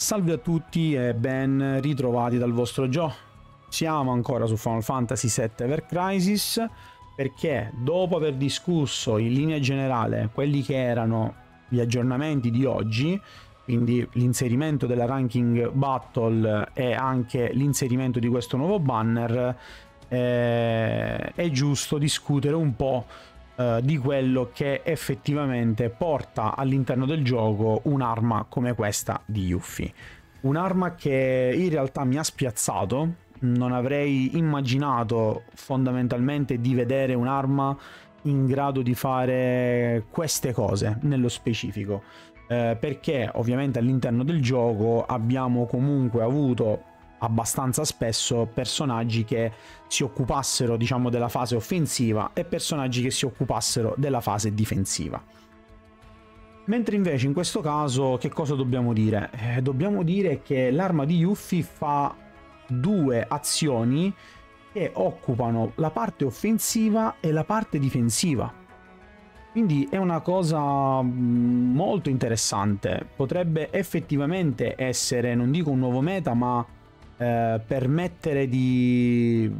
Salve a tutti e ben ritrovati dal vostro Joe. Siamo ancora su Final Fantasy VII Ever Crisis perché dopo aver discusso in linea generale quelli che erano gli aggiornamenti di oggi, quindi l'inserimento della ranking battle e anche l'inserimento di questo nuovo banner, eh, è giusto discutere un po' eh, di quello che effettivamente porta all'interno del gioco un'arma come questa di Yuffie. Un'arma che in realtà mi ha spiazzato, non avrei immaginato fondamentalmente di vedere un'arma in grado di fare queste cose nello specifico. Eh, perché ovviamente all'interno del gioco abbiamo comunque avuto abbastanza spesso personaggi che si occupassero diciamo della fase offensiva e personaggi che si occupassero della fase difensiva. Mentre invece in questo caso che cosa dobbiamo dire? Eh, dobbiamo dire che l'arma di Yuffie fa due azioni che occupano la parte offensiva e la parte difensiva. Quindi è una cosa mm, molto interessante. Potrebbe effettivamente essere, non dico un nuovo meta, ma eh, permettere di,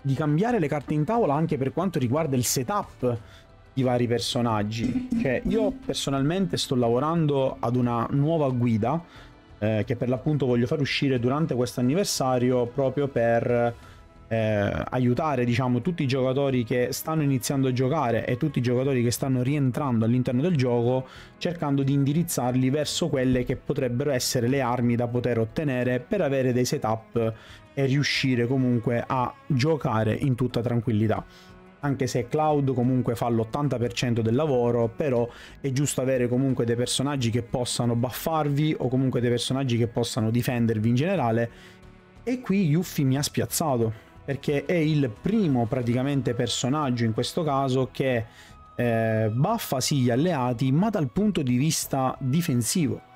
di cambiare le carte in tavola anche per quanto riguarda il setup di vari personaggi. Cioè, io personalmente sto lavorando ad una nuova guida eh, che per l'appunto voglio far uscire durante questo anniversario proprio per eh, aiutare diciamo tutti i giocatori che stanno iniziando a giocare e tutti i giocatori che stanno rientrando all'interno del gioco cercando di indirizzarli verso quelle che potrebbero essere le armi da poter ottenere per avere dei setup e riuscire comunque a giocare in tutta tranquillità anche se Cloud comunque fa l'80% del lavoro, però è giusto avere comunque dei personaggi che possano buffarvi o comunque dei personaggi che possano difendervi in generale. E qui Yuffie mi ha spiazzato, perché è il primo praticamente personaggio in questo caso che eh, buffa sì gli alleati ma dal punto di vista difensivo.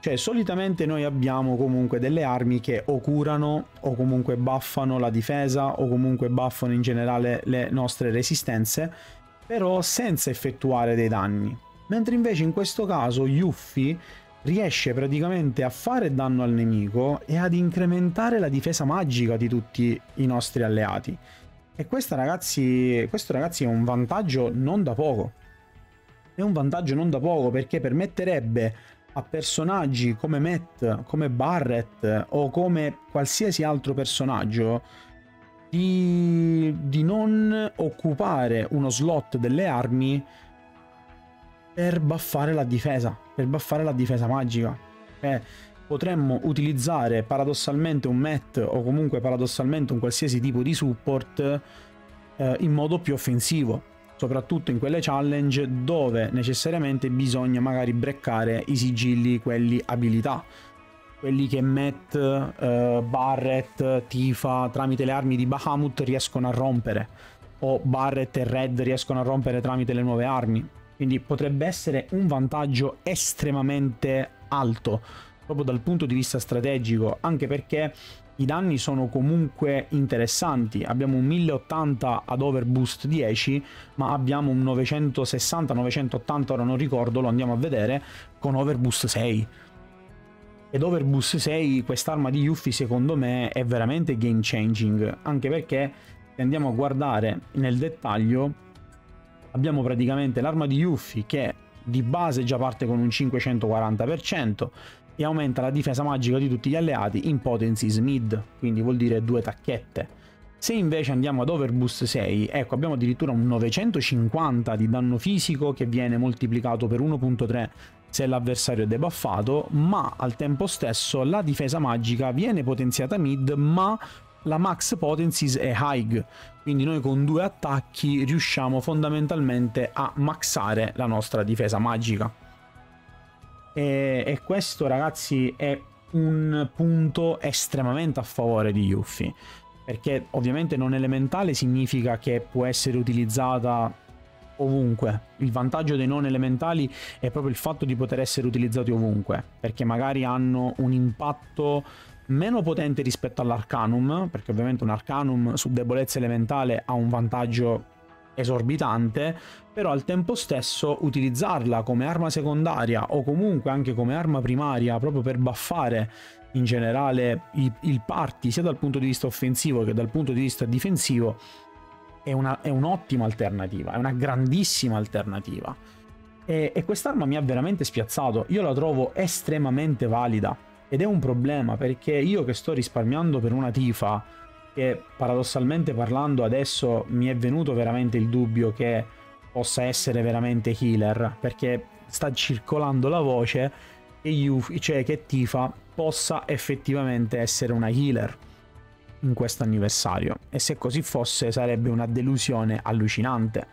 Cioè solitamente noi abbiamo comunque delle armi che o curano o comunque buffano la difesa o comunque buffano in generale le nostre resistenze però senza effettuare dei danni. Mentre invece in questo caso Yuffie riesce praticamente a fare danno al nemico e ad incrementare la difesa magica di tutti i nostri alleati. E questo ragazzi, questo ragazzi è un vantaggio non da poco. È un vantaggio non da poco perché permetterebbe a personaggi come Matt, come Barrett o come qualsiasi altro personaggio di, di non occupare uno slot delle armi per buffare la difesa, per buffare la difesa magica. Eh, potremmo utilizzare paradossalmente un Met o comunque paradossalmente un qualsiasi tipo di support eh, in modo più offensivo, soprattutto in quelle challenge dove necessariamente bisogna magari breccare i sigilli, quelli abilità. Quelli che Matt, eh, Barrett, Tifa tramite le armi di Bahamut riescono a rompere, o Barrett e Red riescono a rompere tramite le nuove armi quindi potrebbe essere un vantaggio estremamente alto proprio dal punto di vista strategico, anche perché i danni sono comunque interessanti. Abbiamo un 1080 ad overboost 10, ma abbiamo un 960-980, ora non ricordo, lo andiamo a vedere, con overboost 6. Ed overboost 6, quest'arma di Yuffie secondo me è veramente game changing, anche perché se andiamo a guardare nel dettaglio abbiamo praticamente l'arma di Yuffie che di base già parte con un 540% e aumenta la difesa magica di tutti gli alleati in potencies mid, quindi vuol dire due tacchette. Se invece andiamo ad Overboost 6, ecco abbiamo addirittura un 950 di danno fisico che viene moltiplicato per 1.3 se l'avversario è debuffato, ma al tempo stesso la difesa magica viene potenziata mid, ma la max potencies è high, quindi noi con due attacchi riusciamo fondamentalmente a maxare la nostra difesa magica. E, e questo ragazzi è un punto estremamente a favore di Yuffie, perché ovviamente non elementale significa che può essere utilizzata ovunque. Il vantaggio dei non elementali è proprio il fatto di poter essere utilizzati ovunque, perché magari hanno un impatto meno potente rispetto all'Arcanum, perché ovviamente un Arcanum su debolezza elementale ha un vantaggio esorbitante, però al tempo stesso utilizzarla come arma secondaria o comunque anche come arma primaria proprio per buffare in generale il, il party sia dal punto di vista offensivo che dal punto di vista difensivo è, una, è un'ottima alternativa, è una grandissima alternativa. E, e quest'arma mi ha veramente spiazzato, io la trovo estremamente valida. Ed è un problema perché io che sto risparmiando per una tifa, che paradossalmente parlando adesso mi è venuto veramente il dubbio che possa essere veramente healer, perché sta circolando la voce che, Yuffie, cioè che Tifa possa effettivamente essere una healer in questo anniversario e se così fosse sarebbe una delusione allucinante.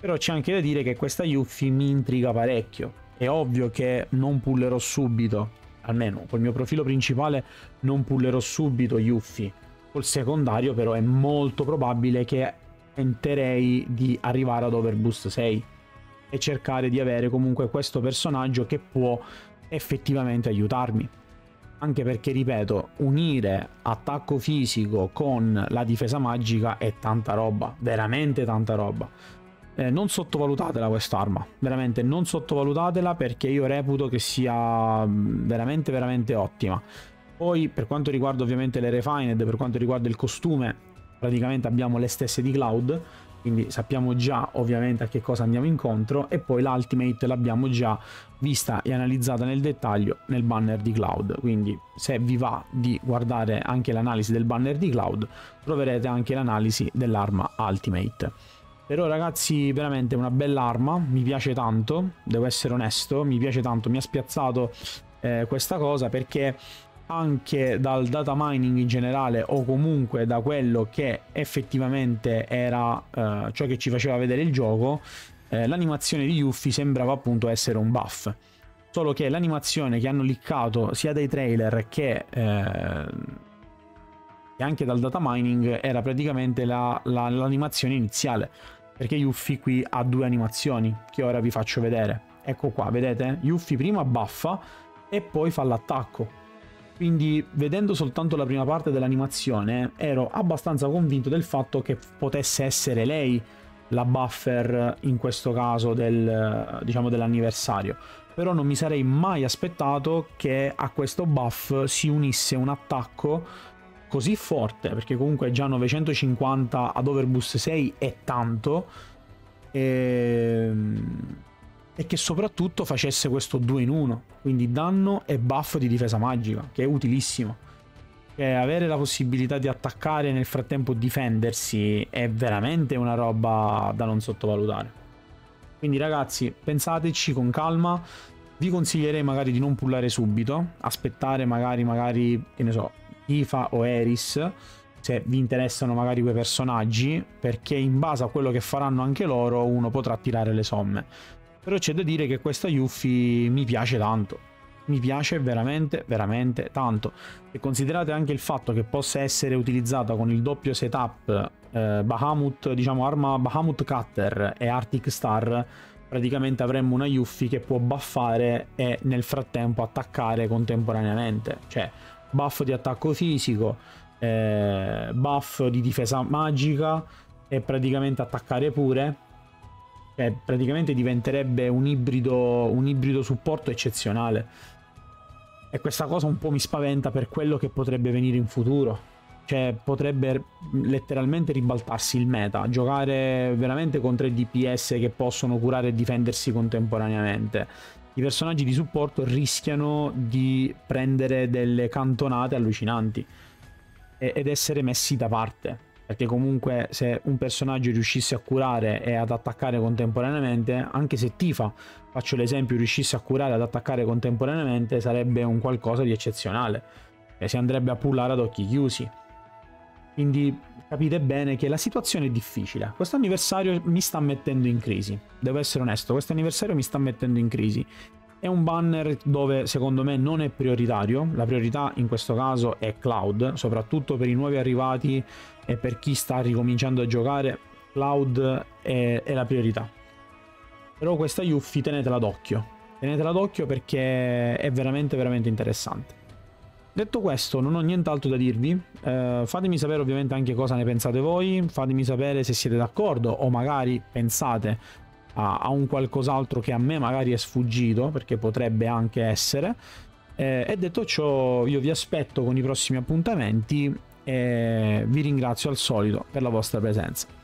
Però c'è anche da dire che questa Yuffie mi intriga parecchio. È ovvio che non pullerò subito, almeno col mio profilo principale non pullerò subito Yuffie. Col secondario però è molto probabile che tenterei di arrivare ad Overboost 6 e cercare di avere comunque questo personaggio che può effettivamente aiutarmi. Anche perché, ripeto, unire attacco fisico con la difesa magica è tanta roba, veramente tanta roba. Eh, non sottovalutatela quest'arma, veramente non sottovalutatela perché io reputo che sia mm, veramente veramente ottima. Poi per quanto riguarda ovviamente le refined, per quanto riguarda il costume, praticamente abbiamo le stesse di Cloud, quindi sappiamo già ovviamente a che cosa andiamo incontro e poi l'ultimate l'abbiamo già vista e analizzata nel dettaglio nel banner di Cloud, quindi se vi va di guardare anche l'analisi del banner di Cloud troverete anche l'analisi dell'arma Ultimate. Però ragazzi veramente una bella arma, mi piace tanto, devo essere onesto, mi piace tanto, mi ha spiazzato eh, questa cosa perché anche dal data mining in generale o comunque da quello che effettivamente era eh, ciò che ci faceva vedere il gioco, eh, l'animazione di Yuffie sembrava appunto essere un buff. Solo che l'animazione che hanno liccato sia dai trailer che, eh, che anche dal data mining era praticamente la, la, l'animazione iniziale. Perché Yuffie qui ha due animazioni che ora vi faccio vedere. Ecco qua, vedete? Yuffie prima buffa e poi fa l'attacco quindi vedendo soltanto la prima parte dell'animazione ero abbastanza convinto del fatto che potesse essere lei la buffer in questo caso del, diciamo, dell'anniversario. Però non mi sarei mai aspettato che a questo buff si unisse un attacco così forte, perché comunque già 950 ad Overboost 6 è tanto. E ehm, e che soprattutto facesse questo 2 in 1, quindi danno e buff di difesa magica, che è utilissimo. Cioè, avere la possibilità di attaccare e nel frattempo difendersi è veramente una roba da non sottovalutare. Quindi ragazzi, pensateci con calma, vi consiglierei magari di non pullare subito, aspettare magari, magari, che ne so, Ifa o Eris, se vi interessano magari quei personaggi, perché in base a quello che faranno anche loro uno potrà tirare le somme. Però c'è da dire che questa Yuffie mi piace tanto. Mi piace veramente, veramente tanto. E considerate anche il fatto che possa essere utilizzata con il doppio setup eh, Bahamut, diciamo arma Bahamut Cutter e Arctic Star, praticamente avremmo una Yuffie che può buffare e nel frattempo attaccare contemporaneamente. Cioè, buff di attacco fisico, eh, buff di difesa magica e praticamente attaccare pure cioè, praticamente diventerebbe un ibrido, un ibrido supporto eccezionale. E questa cosa un po' mi spaventa per quello che potrebbe venire in futuro. Cioè, potrebbe letteralmente ribaltarsi il meta, giocare veramente con tre DPS che possono curare e difendersi contemporaneamente. I personaggi di supporto rischiano di prendere delle cantonate allucinanti ed essere messi da parte perché comunque se un personaggio riuscisse a curare e ad attaccare contemporaneamente, anche se Tifa, faccio l'esempio, riuscisse a curare e ad attaccare contemporaneamente, sarebbe un qualcosa di eccezionale e si andrebbe a pullare ad occhi chiusi. Quindi capite bene che la situazione è difficile. Questo anniversario mi sta mettendo in crisi. Devo essere onesto, questo anniversario mi sta mettendo in crisi. È un banner dove secondo me non è prioritario, la priorità in questo caso è cloud, soprattutto per i nuovi arrivati e per chi sta ricominciando a giocare, cloud è, è la priorità. Però questa Yuffie tenetela d'occhio, tenetela d'occhio perché è veramente veramente interessante. detto questo, non ho nient'altro da dirvi. Eh, fatemi sapere ovviamente anche cosa ne pensate voi. Fatemi sapere se siete d'accordo o magari pensate a, a un qualcos'altro che a me magari è sfuggito, perché potrebbe anche essere. Eh, e detto ciò, io vi aspetto con i prossimi appuntamenti e vi ringrazio al solito per la vostra presenza.